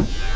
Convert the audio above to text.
Bye.